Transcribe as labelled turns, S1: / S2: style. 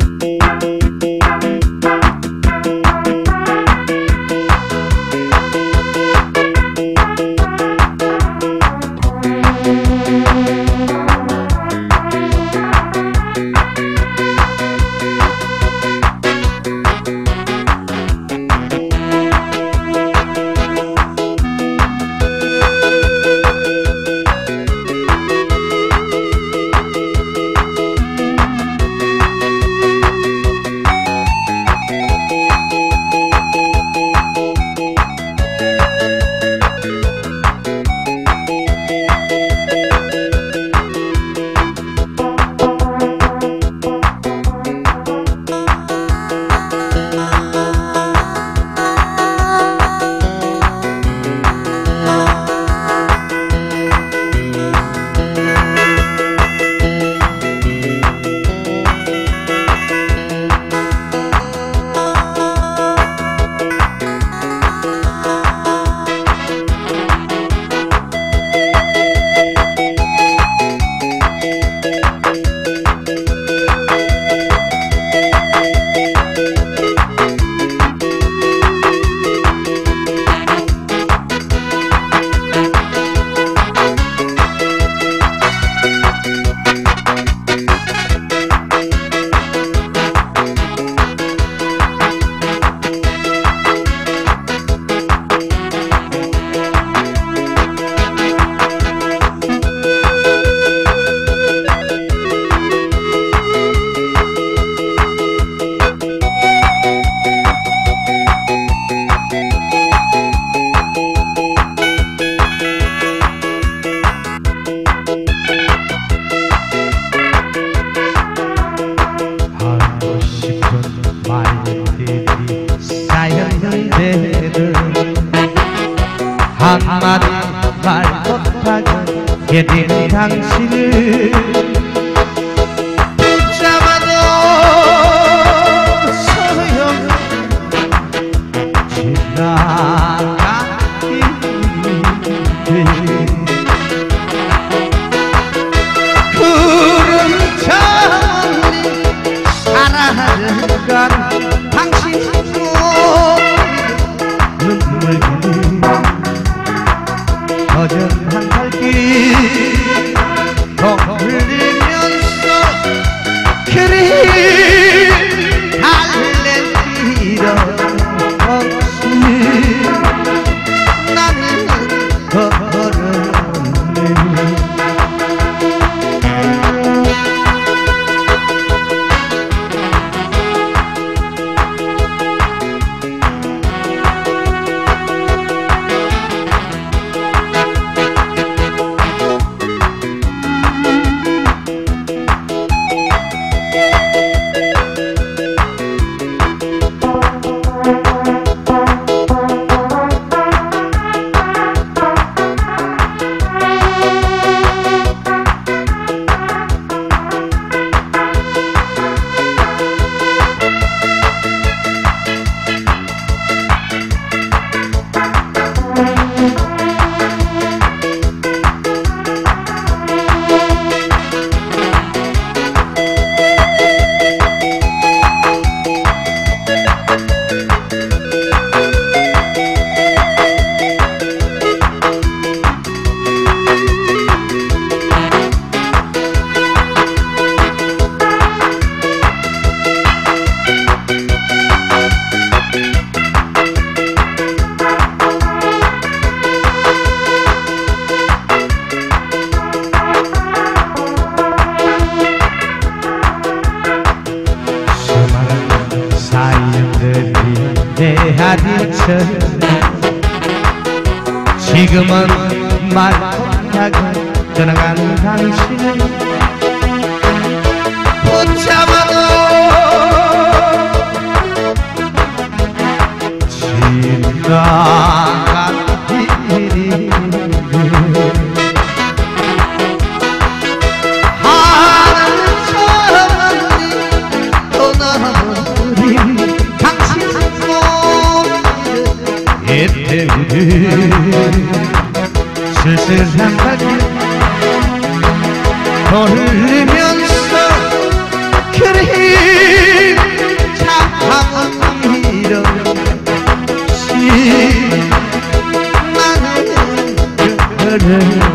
S1: 하고 한마디 말 못하고 깨진 당신을 붙잡아도 소용 지나가기 천리 살아간 당신 눈물 허전한 발길 지금은 말 못하고 떠나간 당신을 붙잡아 슬슬한 바람 돌리면서 그리 작은 이런 시나는 그를